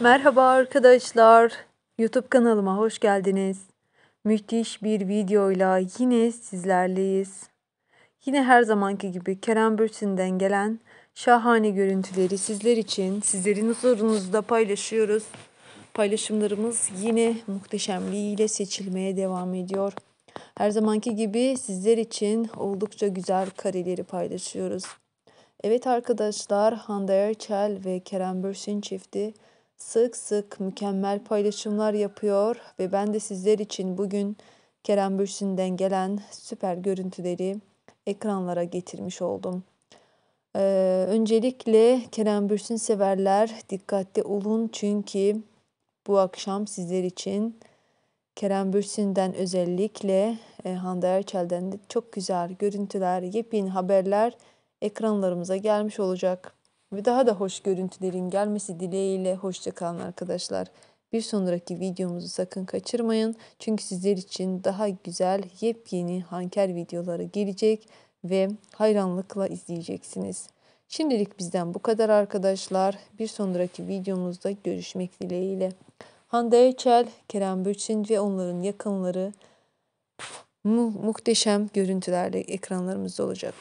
Merhaba arkadaşlar. YouTube kanalıma hoş geldiniz. Müthiş bir videoyla yine sizlerleyiz. Yine her zamanki gibi Kerem Bürsin'den gelen şahane görüntüleri sizler için sizlerin huzurunuzda paylaşıyoruz. Paylaşımlarımız yine muhteşemliğiyle seçilmeye devam ediyor. Her zamanki gibi sizler için oldukça güzel kareleri paylaşıyoruz. Evet arkadaşlar Hande Erçel ve Kerem Bürsin çifti sık sık mükemmel paylaşımlar yapıyor ve ben de sizler için bugün Kerem Bürsin'den gelen süper görüntüleri ekranlara getirmiş oldum. Ee, öncelikle Kerem Bürsin severler dikkatli olun çünkü bu akşam sizler için Kerem Bürsin'den özellikle e, Hande Erçel'den de çok güzel görüntüler, yepyeni haberler ekranlarımıza gelmiş olacak. Ve daha da hoş görüntülerin gelmesi dileğiyle hoşçakalın arkadaşlar. Bir sonraki videomuzu sakın kaçırmayın. Çünkü sizler için daha güzel yepyeni hanker videoları gelecek ve hayranlıkla izleyeceksiniz. Şimdilik bizden bu kadar arkadaşlar. Bir sonraki videomuzda görüşmek dileğiyle. Hande Erçel, Kerem Bürsin ve onların yakınları mu muhteşem görüntülerle ekranlarımızda olacak.